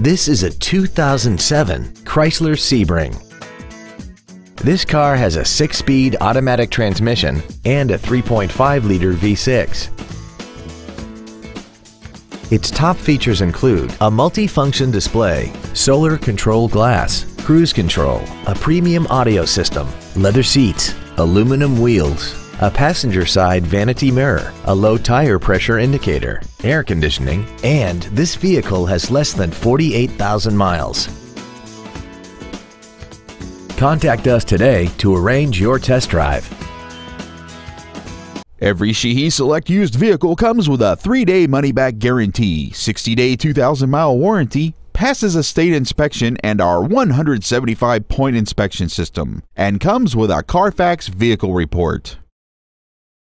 This is a 2007 Chrysler Sebring. This car has a six-speed automatic transmission and a 3.5-liter V6. Its top features include a multi-function display, solar control glass, cruise control, a premium audio system, leather seats, aluminum wheels, a passenger side vanity mirror, a low tire pressure indicator, air conditioning, and this vehicle has less than 48,000 miles. Contact us today to arrange your test drive. Every Sheehy Select used vehicle comes with a 3-day money-back guarantee, 60-day 2,000-mile warranty, passes a state inspection and our 175-point inspection system, and comes with a Carfax vehicle report.